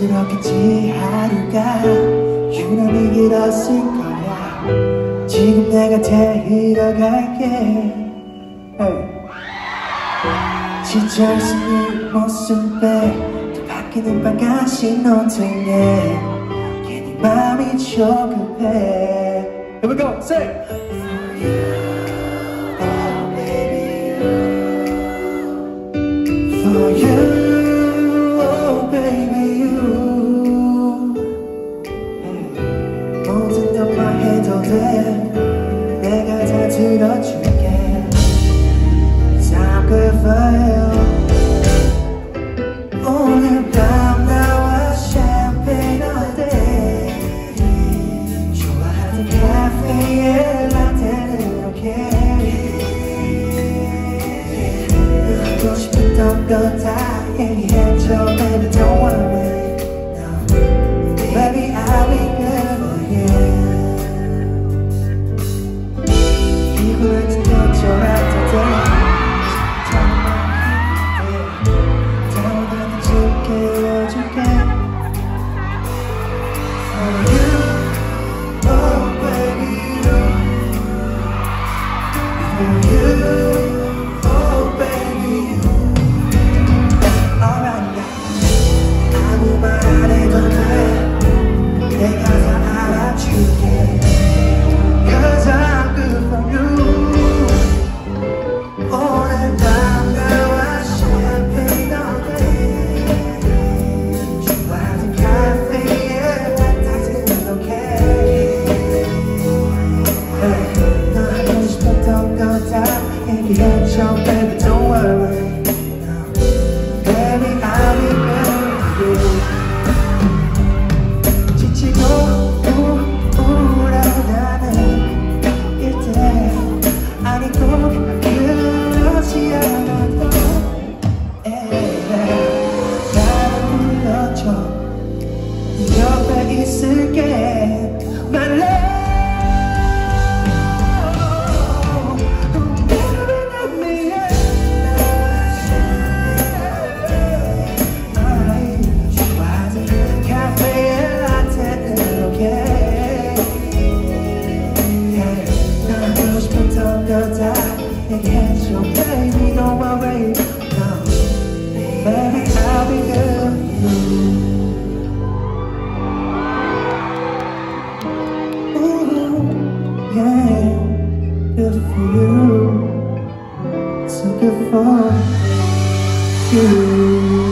힘들었겠지 하루가. 유난히 길었을 거야. 지금 내가 데리러 갈게. 지쳐있은 네 모습에 또 바뀌는 빨간 신호등에. 괜히 마음이 조급해. Here we go, say! I'm good for you 오늘 밤 나와 샴페인 어때 좋아하는 카페에 라떼는 오케이 하고 싶었던 거다 얘기해줘 i don't Juanito. and your baby, don't worry. Baby, I'll be for you. Ooh, yeah, good for you, so good for you.